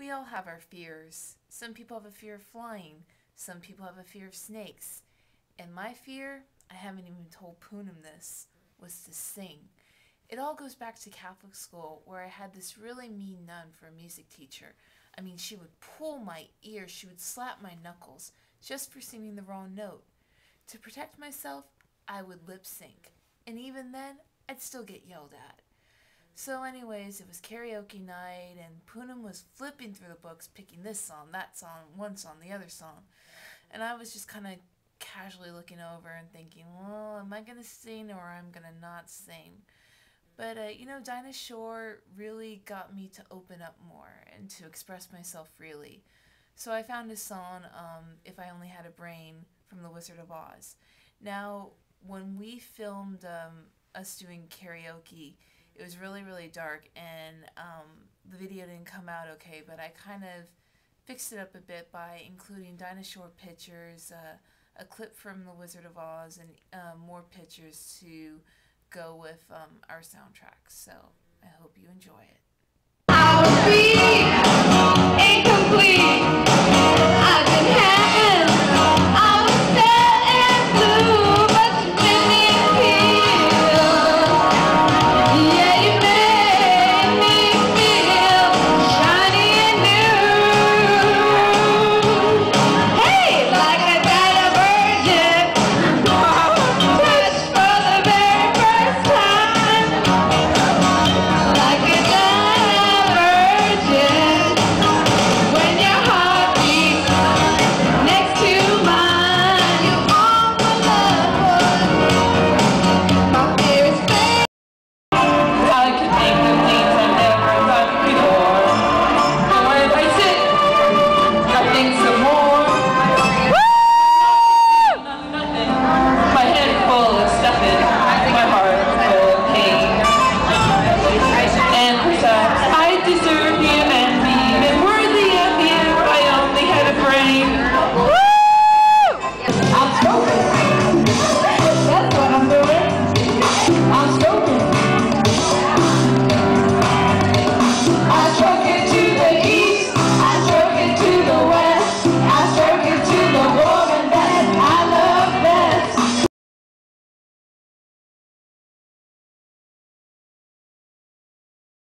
We all have our fears. Some people have a fear of flying, some people have a fear of snakes. And my fear, I haven't even told Poonam this, was to sing. It all goes back to Catholic school where I had this really mean nun for a music teacher. I mean, she would pull my ears, she would slap my knuckles just for singing the wrong note. To protect myself, I would lip sync. And even then, I'd still get yelled at. So, anyways, it was karaoke night, and Poonam was flipping through the books, picking this song, that song, one song, the other song. And I was just kind of casually looking over and thinking, well, am I going to sing or I'm going to not sing? But, uh, you know, Dinah Shore really got me to open up more and to express myself freely. So I found a song, um, If I Only Had a Brain, from The Wizard of Oz. Now, when we filmed um, us doing karaoke, it was really, really dark, and um, the video didn't come out okay, but I kind of fixed it up a bit by including dinosaur pictures, uh, a clip from The Wizard of Oz, and uh, more pictures to go with um, our soundtrack. So I hope you enjoy it.